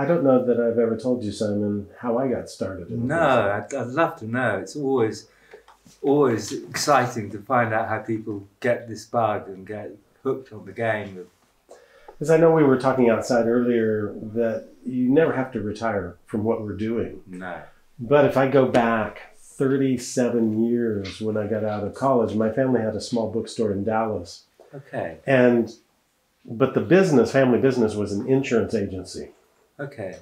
I don't know that I've ever told you, Simon, how I got started. In no, I'd, I'd love to know. It's always always exciting to find out how people get this bug and get hooked on the game. Because I know we were talking outside earlier that you never have to retire from what we're doing. No. But if I go back 37 years when I got out of college, my family had a small bookstore in Dallas. Okay. And but the business, family business, was an insurance agency. Okay.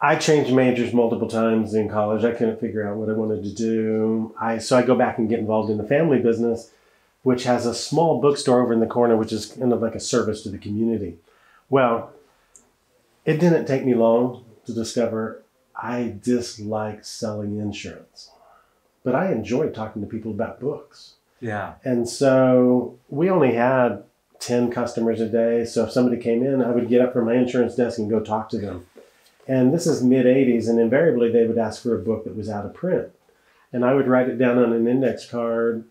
I changed majors multiple times in college. I couldn't figure out what I wanted to do. I so I go back and get involved in the family business, which has a small bookstore over in the corner, which is kind of like a service to the community. Well, it didn't take me long to discover I dislike selling insurance, but I enjoyed talking to people about books. Yeah. And so we only had 10 customers a day. So if somebody came in, I would get up from my insurance desk and go talk to them. And this is mid 80s, and invariably they would ask for a book that was out of print. And I would write it down on an index card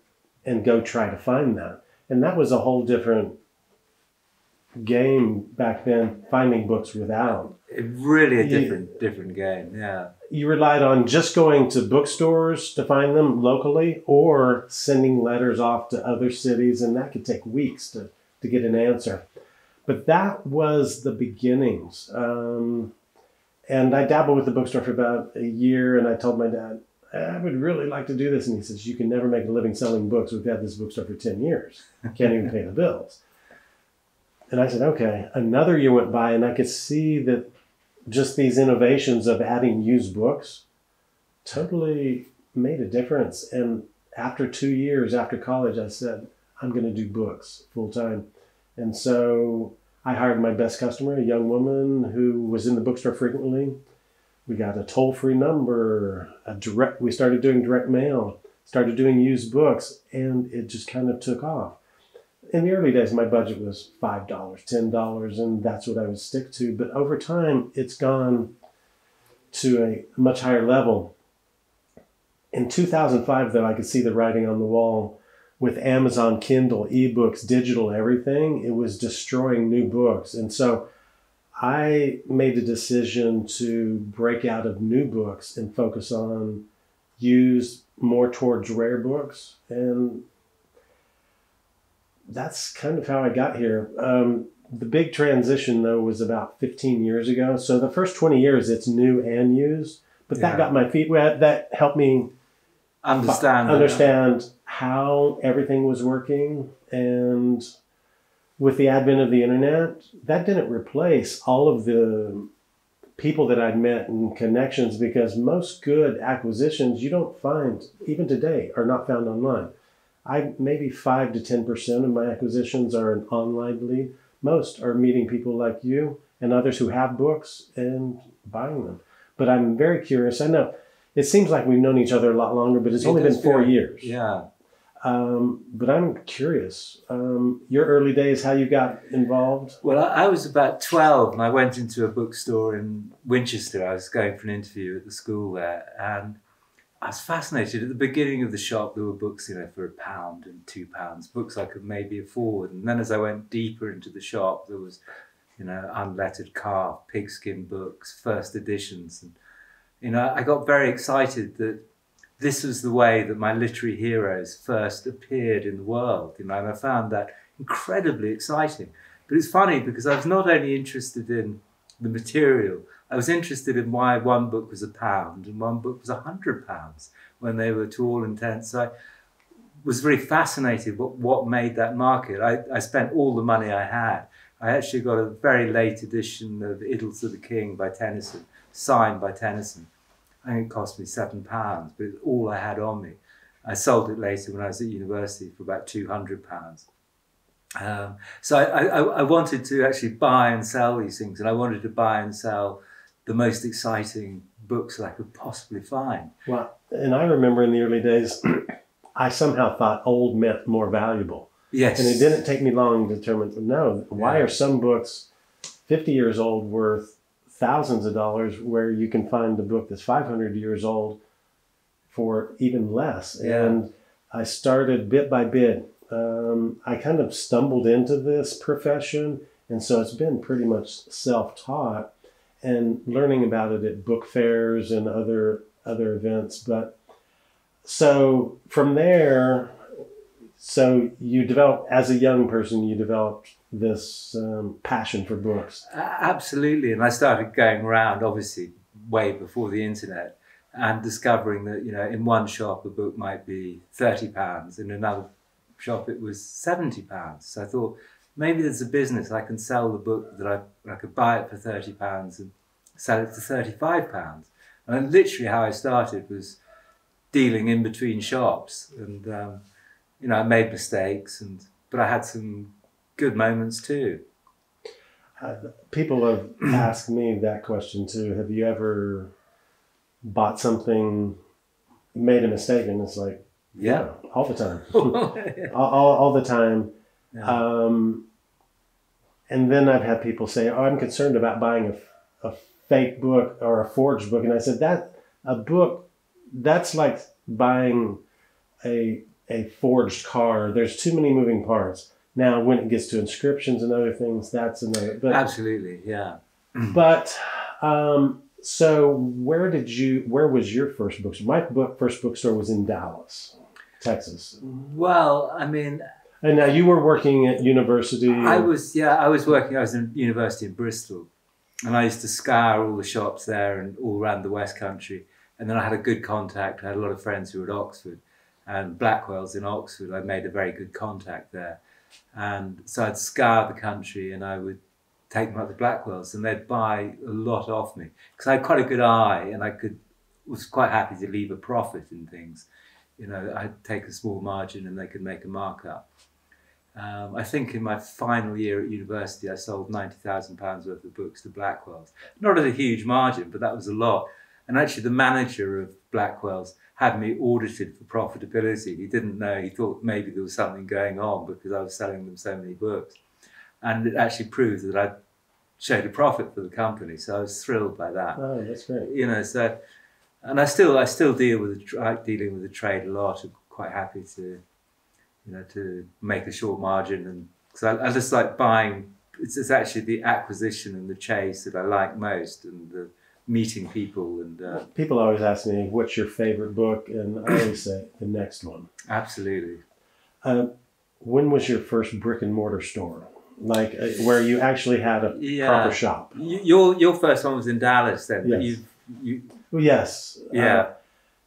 and go try to find that. And that was a whole different game back then, finding books without. It really a different you, different game, yeah. You relied on just going to bookstores to find them locally or sending letters off to other cities, and that could take weeks to to get an answer. But that was the beginnings. Um, and I dabbled with the bookstore for about a year, and I told my dad, I would really like to do this. And he says, You can never make a living selling books. We've had this bookstore for 10 years. Can't even pay the bills. And I said, Okay. Another year went by, and I could see that just these innovations of adding used books totally made a difference. And after two years after college, I said, I'm going to do books full time. And so I hired my best customer, a young woman who was in the bookstore frequently. We got a toll free number, a direct, we started doing direct mail, started doing used books, and it just kind of took off. In the early days, my budget was $5, $10, and that's what I would stick to. But over time, it's gone to a much higher level. In 2005, though, I could see the writing on the wall with Amazon Kindle, ebooks, digital, everything, it was destroying new books. And so I made a decision to break out of new books and focus on used more towards rare books. And that's kind of how I got here. Um, the big transition, though, was about 15 years ago. So the first 20 years, it's new and used. But that got my feet wet. That helped me understand understand how everything was working and with the advent of the internet that didn't replace all of the people that I'd met and connections because most good acquisitions you don't find even today are not found online. I maybe 5 to 10% of my acquisitions are an online lead. Most are meeting people like you and others who have books and buying them. But I'm very curious. I know it seems like we've known each other a lot longer, but it's it only been four years. Yeah. Um, but I'm curious, um, your early days, how you got involved? Well, I, I, was about 12 and I went into a bookstore in Winchester. I was going for an interview at the school there and I was fascinated. At the beginning of the shop, there were books, you know, for a pound and two pounds, books I could maybe afford. And then as I went deeper into the shop, there was, you know, unlettered calf, pigskin books, first editions. And you know, I got very excited that this was the way that my literary heroes first appeared in the world. You know, and I found that incredibly exciting. But it's funny because I was not only interested in the material, I was interested in why one book was a pound and one book was a hundred pounds when they were to all intents. So I was very fascinated what, what made that market. I, I spent all the money I had. I actually got a very late edition of Idylls of the King by Tennyson signed by Tennyson. I think it cost me seven pounds, but it's all I had on me. I sold it later when I was at university for about two hundred pounds. Um, so I, I, I, wanted to actually buy and sell these things, and I wanted to buy and sell the most exciting books that I could possibly find. Well, and I remember in the early days, I somehow thought old meant more valuable. Yes. And it didn't take me long to determine no, why yeah. are some books 50 years old worth thousands of dollars where you can find a book that's 500 years old for even less. Yeah. And I started bit by bit. Um, I kind of stumbled into this profession, and so it's been pretty much self taught. and learning about it at book fairs and other other events. But so from there, so you develop as a young person, you developed this um, passion for books. Absolutely, and I started going around, obviously, way before the internet, and discovering that you know in one shop a book might be thirty pounds, in another shop it was seventy pounds. So I thought maybe there's a business I can sell the book that I I could buy it for thirty pounds and sell it for thirty five pounds. And literally how I started was dealing in between shops, and um, you know I made mistakes, and but I had some good moments too. Uh, people have asked me that question too. Have you ever bought something, made a mistake, and it's like, yeah, all the time, all, all, all, the time. Yeah. Um, and then I've had people say, "Oh, I'm concerned about buying a, a fake book or a forged book," and I said that a book that's like buying a a forged car. There's too many moving parts. Now, when it gets to inscriptions and other things, that's another. But, Absolutely, yeah. But um, so, where did you? Where was your first bookstore? My book, first bookstore was in Dallas, Texas. Well, I mean. And now you were working at university. I was, yeah, I was working. I was in university in Bristol, and I used to scour all the shops there and all around the West Country. And then I had a good contact. I had a lot of friends who were at Oxford, and Blackwell's in Oxford. I made a very good contact there. And so I'd scour the country and I would take them up to Blackwell's and they'd buy a lot off me because I had quite a good eye and I could was quite happy to leave a profit in things. You know, I'd take a small margin and they could make a markup. Um, I think in my final year at university, I sold £90,000 worth of books to Blackwell's. Not at a huge margin, but that was a lot. And actually, the manager of Blackwell's had me audited for profitability. He didn't know, he thought maybe there was something going on because I was selling them so many books. And it actually proved that I showed a profit for the company. So I was thrilled by that. Oh, that's great. You know, so, and I still, I still deal with, the, dealing with the trade a lot. I'm quite happy to, you know, to make a short margin. And because I, I just like buying, it's, it's actually the acquisition and the chase that I like most and the, meeting people and uh, people always ask me what's your favorite book? And i always say the next one. Absolutely. Uh, when was your first brick and mortar store? Like uh, where you actually had a yeah. proper shop? Your your first one was in dallas then yes. you, you yes. Yeah.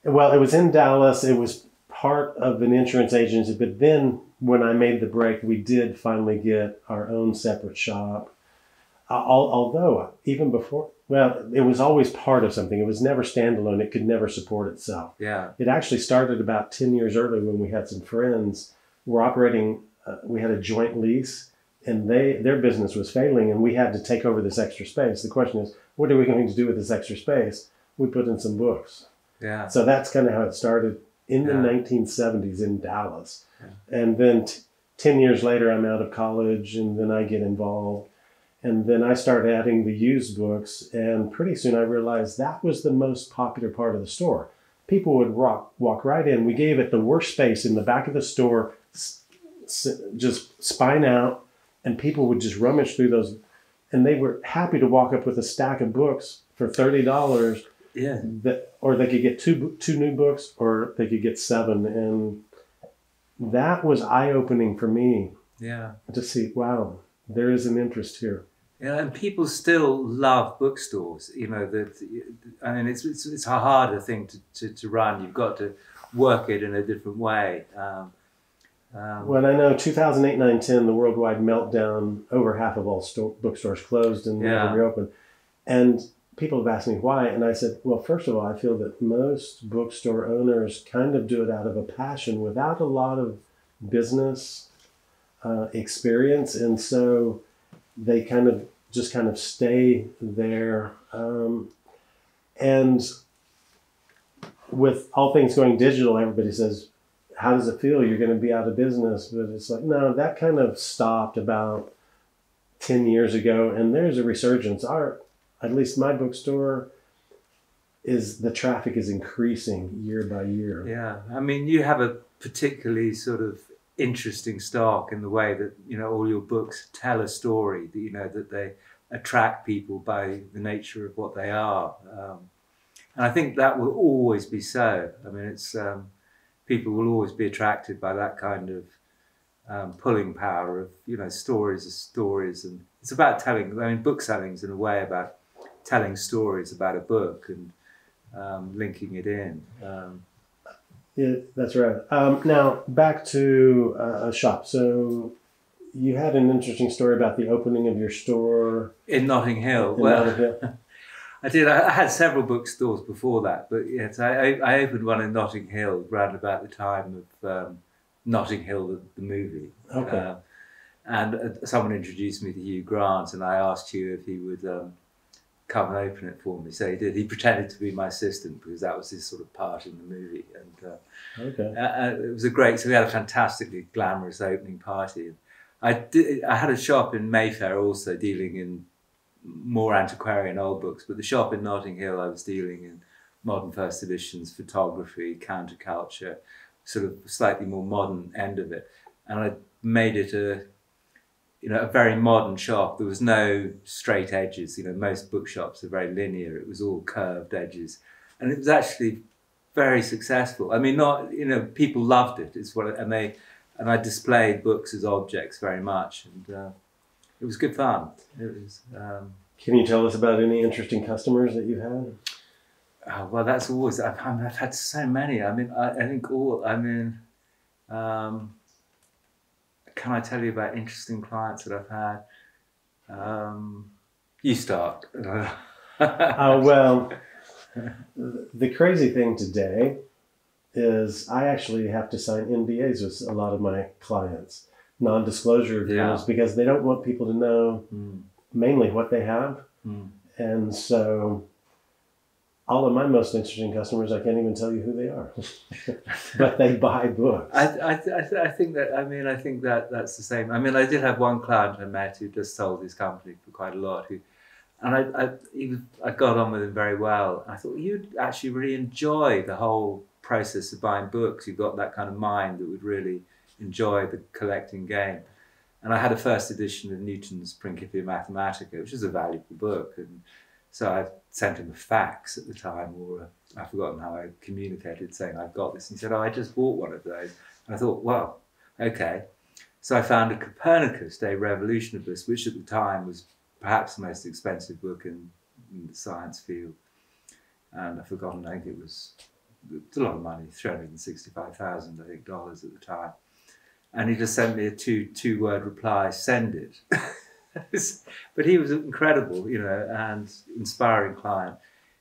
Uh, well it was in dallas. It was part of an insurance agency but then when i made the break we did finally get our own separate shop. Uh, although even before well, it was always part of something. It was never standalone. It could never support itself. Yeah. It actually started about 10 years early when we had some friends. We're operating, uh, we had a joint lease and they their business was failing and we had to take over this extra space. The question is, what are we going to do with this extra space? We put in some books. Yeah. So that's kind of how it started in the 1970s in Dallas. Yeah. And then t- 10 years later, I'm out of college and then I get involved and then I started adding the used books, and pretty soon I realized that was the most popular part of the store. People would walk, walk right in. We gave it the worst space in the back of the store, just spine out, and people would just rummage through those. And they were happy to walk up with a stack of books for $30. Yeah. That, or they could get two, two new books, or they could get seven. And that was eye opening for me. Yeah. To see, wow, there is an interest here. Yeah, and people still love bookstores. You know that. I mean, it's it's, it's a harder thing to, to, to, run. You've got to work it in a different way. Um, um, well, I know 2008, 9, 10, the worldwide meltdown, over half of all store, bookstores closed and yeah. never reopened. And people have asked me why. And I said, well, first of all, I feel that most bookstore owners kind of do it out of a passion without a lot of business uh, experience. And so they kind of just kind of stay there. Um, and with all things going digital, everybody says, How does it feel? You're going to be out of business. But it's like, no, that kind of stopped about 10 years ago. And there's a resurgence. Our, at least my bookstore, is the traffic is increasing year by year. Yeah. I mean, you have a particularly sort of interesting stock in the way that you know all your books tell a story. That you know that they attract people by the nature of what they are. Um, and I think that will always be so. I mean, it's um, people will always be attracted by that kind of um, pulling power of you know stories of stories, and it's about telling. I mean, book selling's in a way about telling stories about a book and um, linking it in. Yeah, that's right. Um, now back to uh, a shop. So you had an interesting story about the opening of your store in Notting Hill. in well, Notting Hill. I did. I had several bookstores before that, but yes, I, I, I opened one in Notting Hill round about the time of um, Notting Hill, the, the movie. Okay. Uh, and uh, someone introduced me to Hugh Grant, and I asked Hugh if he would um, come and open it for me. So he did. He pretended to be my assistant because that was his sort of part in the movie, and uh, Okay. uh, uh, it was a great. So we had a fantastically glamorous opening party. I did. I had a shop in Mayfair also dealing in more antiquarian old books, but the shop in Notting Hill I was dealing in modern first editions, photography, counterculture, sort of slightly more modern end of it, and I made it a you know a very modern shop. There was no straight edges. You know most bookshops are very linear. It was all curved edges, and it was actually very successful. I mean, not you know people loved it. It's what and they and I displayed books as objects very much, and uh, it was good fun. It was um, Can you tell us about any interesting customers that you had? oh, well. That's always I've, I've had so many. I mean, I, I think all. I mean, um, can I tell you about interesting clients that I've had? Um, you start. Uh, well, the crazy thing today is I actually have to sign NDAs with a lot of my clients, non-disclosure agreements, Yeah. because they don't want people to know Mm, mainly what they have, mm. and so all of my most interesting customers, I can't even tell you who they are, but they buy books. I, I, I, th- I think that I mean I think that that's the same. I mean I did have one client I met who just sold his company for quite a lot. Who, and I I, he I got on with him very well. I thought you'd actually really enjoy the whole process of buying books. You've got that kind of mind that would really enjoy the collecting game. And I had a first edition of Newton's Principia Mathematica, which is a valuable book. And so I sent him a fax at the time, or I've forgotten how I communicated saying I've got this. And he said, Oh, I just bought one of those. And I thought, Well, okay. So I found a Copernicus De Revolutionibus, which at the time was perhaps the most expensive book in, in the science field. And I've forgotten, I think it was a lot of money, 365,000, I think, dollars at the time. And he just sent me a two two word reply, send it. but he was incredible, you know, and inspiring client.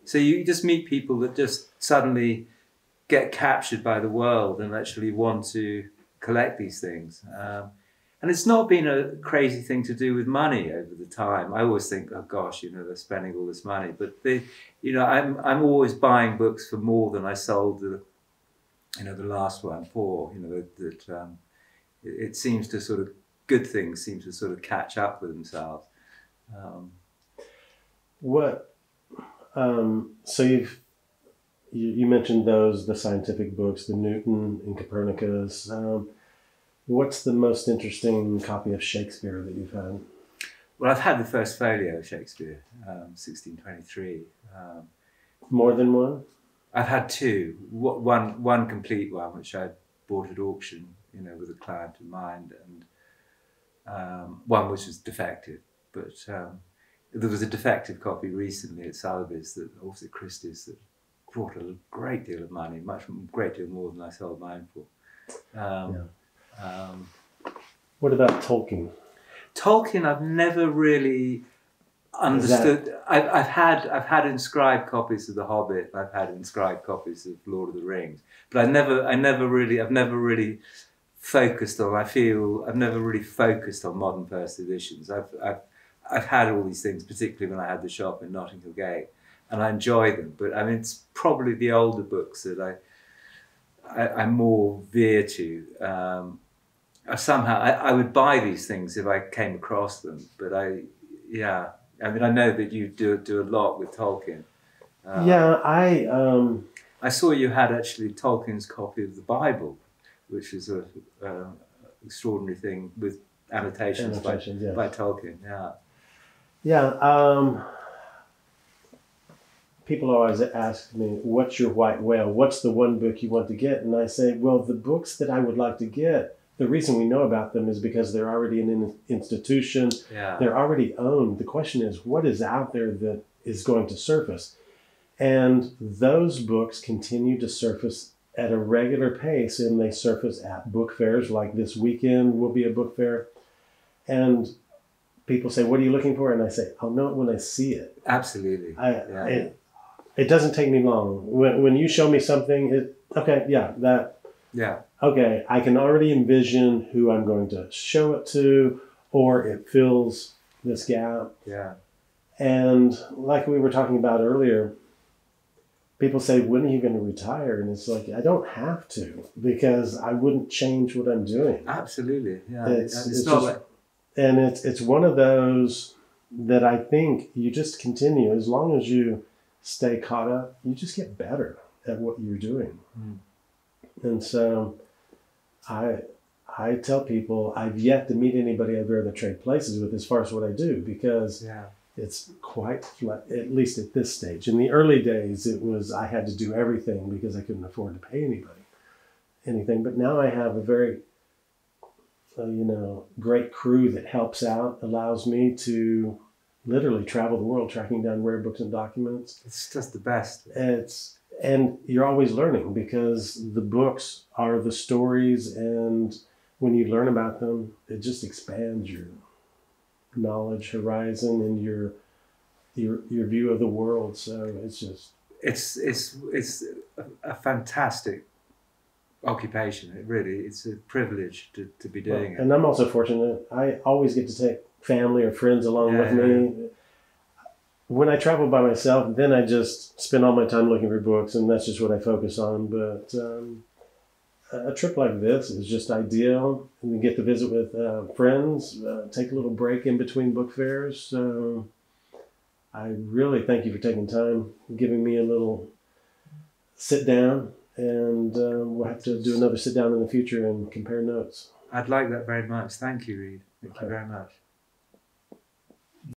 So you just meet people that just suddenly get captured by the world and actually want to collect these things. Um, and it's not been a crazy thing to do with money over the time. I always think, oh gosh, you know, they're spending all this money. But they, you know, I'm I'm always buying books for more than I sold the, you know, the last one for. You know, that, um, it, it seems to sort of good things seem to sort of catch up with themselves. Um, What? Um, so you've you, you mentioned those the scientific books, the Newton and Copernicus. Um, what's the most interesting copy of Shakespeare that you've had? well, I've had the first folio of Shakespeare, um, 1623. Um, More than one? I've had two. One one complete one, which I bought at auction, you know, with a client in mind, and um, one which was defective. But um, there was a defective copy recently at Sotheby's, that also at Christie's, that brought a great deal of money, much great deal more than I sold mine for. Um, um, What about Tolkien? Tolkien, I've never really understood. I've, I've had I've had inscribed copies of The Hobbit. I've had inscribed copies of Lord of the Rings, but I never I never really I've never really focused on. I feel I've never really focused on modern first editions. I've I've I've had all these things, particularly when I had the shop in Notting Hill Gate, and I enjoy them. But I mean, it's probably the older books that I. I, I more veer to. Um, I somehow I, I would buy these things if I came across them, but I, yeah, I mean I know that you do do a lot with Tolkien. Uh, yeah, I um, I saw you had actually Tolkien's copy of the Bible, which is a uh, extraordinary thing with annotations, annotations, by, yeah. by Tolkien. Yeah, Yeah. Um, people always ask me, "What's your white whale? What's the one book you want to get?" And I say, "Well, the books that I would like to get. The reason we know about them is because they're already in an institution. Yeah. They're already owned. The question is, what is out there that is going to surface?" And those books continue to surface at a regular pace, and they surface at book fairs. Like this weekend will be a book fair, and people say, "What are you looking for?" And I say, "I'll know it when I see it." Absolutely. I, Yeah. it, it doesn't take me long. When, when you show me something, it okay, yeah, that Yeah. okay, I can already envision who I'm going to show it to, or it fills this gap. Yeah. And like we were talking about earlier, people say, "When are you going to retire?" And it's like I don't have to because I wouldn't change what I'm doing. Absolutely. Yeah. It's- it's, it's not just- like and it's it's one of those that I think you just continue as long as you stay caught up, you just get better at what you're doing. Mm. And so I I tell people I've yet to meet anybody I'd rather trade places with as far as what I do because yeah. It's quite flat at least at this stage. In the early days it was I had to do everything because I couldn't afford to pay anybody anything. But now I have a very uh, you know, great crew that helps out, allows me to literally travel the world tracking down rare books and documents. It's just the best. It's and you're always learning because the books are the stories and when you learn about them, it just expands your knowledge horizon and your your your view of the world. So it's just It's it's it's a, a fantastic occupation. It really it's a privilege to, to be doing it. And I'm also fortunate. I always get to take family or friends along Yeah, with me. When I travel by myself, then I just spend all my time looking for books, and that's just what I focus on. But um, a trip like this is just ideal. And we get to visit with uh, friends, uh, take a little break in between book fairs. So I really thank you for taking time, giving me a little sit down, and uh, we'll have to do another sit down in the future and compare notes. I'd like that very much. Thank you, Reid. Thank you very much.